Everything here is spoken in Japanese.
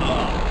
あ